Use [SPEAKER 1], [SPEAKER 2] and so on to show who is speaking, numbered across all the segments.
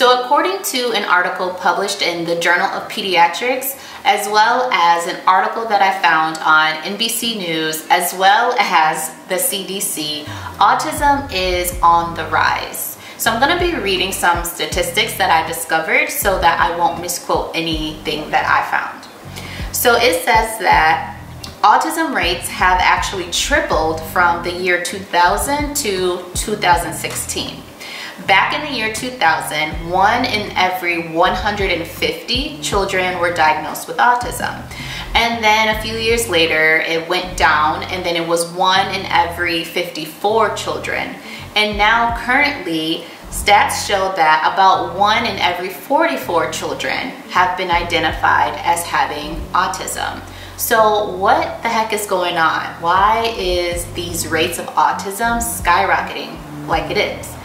[SPEAKER 1] So according to an article published in the Journal of Pediatrics, as well as an article that I found on NBC News, as well as the CDC, autism is on the rise. So I'm going to be reading some statistics that I discovered so that I won't misquote anything that I found. So it says that autism rates have actually tripled from the year 2000 to 2016. Back in the year 2000, one in every 150 children were diagnosed with autism. And then a few years later, it went down and then it was one in every 54 children. And now currently, stats show that about one in every 44 children have been identified as having autism. So what the heck is going on? Why is these rates of autism skyrocketing like it is?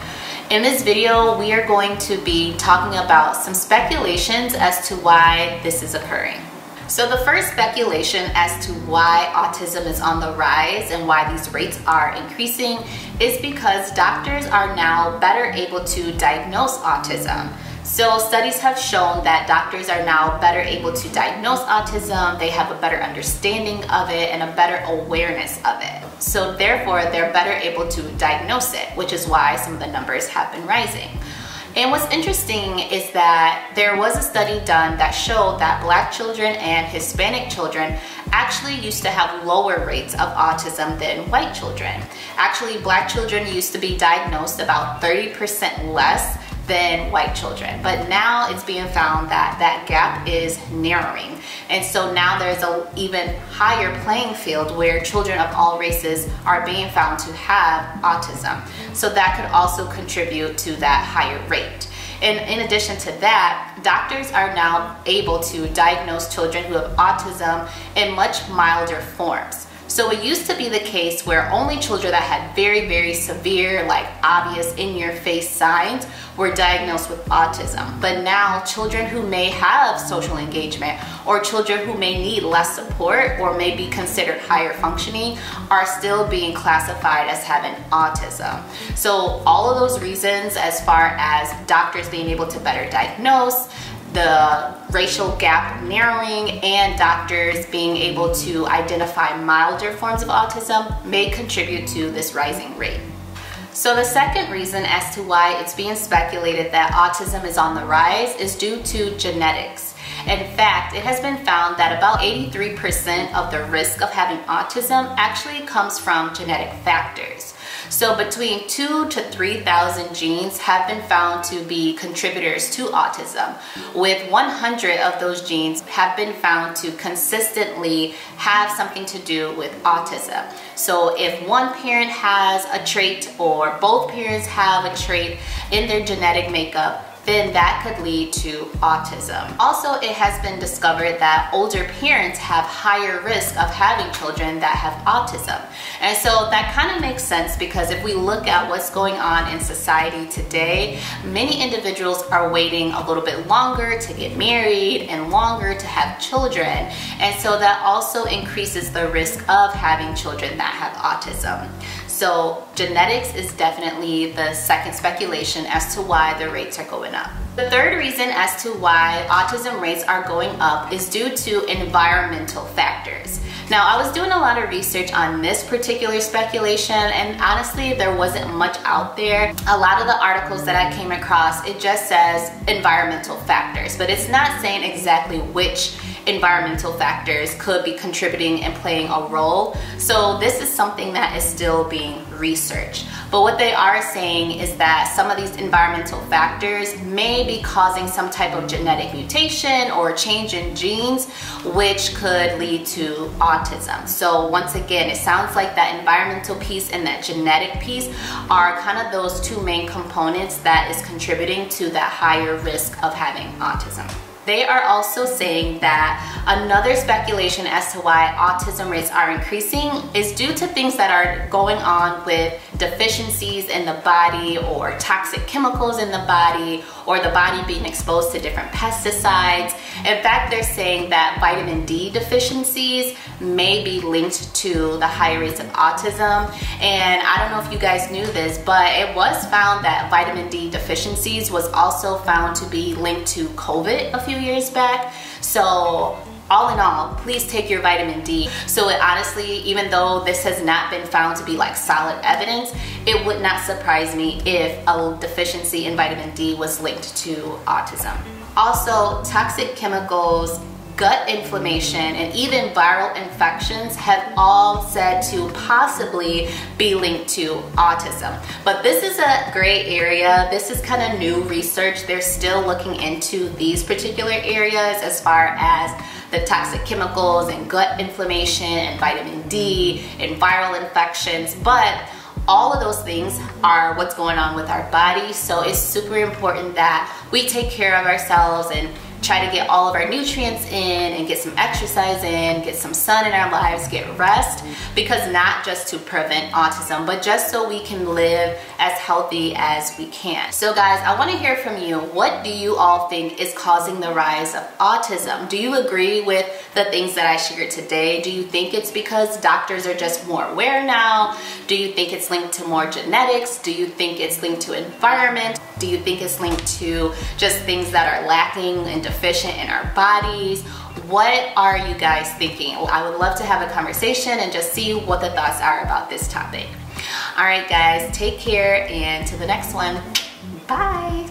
[SPEAKER 1] In this video, we are going to be talking about some speculations as to why this is occurring. So the first speculation as to why autism is on the rise and why these rates are increasing is because doctors are now better able to diagnose autism. So studies have shown that doctors are now better able to diagnose autism, they have a better understanding of it and a better awareness of it. So therefore, they're better able to diagnose it, which is why some of the numbers have been rising. And what's interesting is that there was a study done that showed that black children and Hispanic children actually used to have lower rates of autism than white children. Actually, black children used to be diagnosed about 30% less than white children. But now it's being found that that gap is narrowing. And so now there's an even higher playing field where children of all races are being found to have autism. So that could also contribute to that higher rate. And in addition to that, doctors are now able to diagnose children who have autism in much milder forms. So it used to be the case where only children that had very, very severe, like obvious in your face signs were diagnosed with autism. But now children who may have social engagement or children who may need less support or may be considered higher functioning are still being classified as having autism. So all of those reasons as far as doctors being able to better diagnose, the racial gap narrowing and doctors being able to identify milder forms of autism may contribute to this rising rate. So the second reason as to why it's being speculated that autism is on the rise is due to genetics. In fact, it has been found that about 83% of the risk of having autism actually comes from genetic factors. So between two to 3,000 genes have been found to be contributors to autism, with 100 of those genes have been found to consistently have something to do with autism. So if one parent has a trait or both parents have a trait in their genetic makeup, then that could lead to autism. Also, it has been discovered that older parents have higher risk of having children that have autism. And so that kind of makes sense because if we look at what's going on in society today, many individuals are waiting a little bit longer to get married and longer to have children. And so that also increases the risk of having children that have autism. So genetics is definitely the second speculation as to why the rates are going up. The third reason as to why autism rates are going up is due to environmental factors. Now, I was doing a lot of research on this particular speculation, and honestly, there wasn't much out there. A lot of the articles that I came across, it just says environmental factors, but it's not saying exactly which environmental factors could be contributing and playing a role. So this is something that is still being researched. But what they are saying is that some of these environmental factors may be causing some type of genetic mutation or change in genes, which could lead to autism. So once again, it sounds like that environmental piece and that genetic piece are kind of those two main components that is contributing to that higher risk of having autism. They are also saying that another speculation as to why autism rates are increasing is due to things that are going on with deficiencies in the body or toxic chemicals in the body or the body being exposed to different pesticides. In fact, they're saying that vitamin D deficiencies may be linked to the high rates of autism. And I don't know if you guys knew this, but it was found that vitamin D deficiencies was also found to be linked to COVID a few years back. So all in all, please take your vitamin D. So it honestly, even though this has not been found to be like solid evidence, it would not surprise me if a deficiency in vitamin D was linked to autism. Also, toxic chemicals gut inflammation, and even viral infections have all said to possibly be linked to autism. But this is a gray area. This is kind of new research. They're still looking into these particular areas as far as the toxic chemicals and gut inflammation and vitamin D and viral infections. But all of those things are what's going on with our body. So it's super important that we take care of ourselves and try to get all of our nutrients in and get some exercise in, get some sun in our lives, get rest, because not just to prevent autism, but just so we can live as healthy as we can. So guys, I wanna hear from you. What do you all think is causing the rise of autism? Do you agree with the things that I shared today? Do you think it's because doctors are just more aware now? Do you think it's linked to more genetics? Do you think it's linked to environment? Do you think it's linked to just things that are lacking and deficient in our bodies? What are you guys thinking? I would love to have a conversation and just see what the thoughts are about this topic. All right, guys, take care and to the next one. Bye.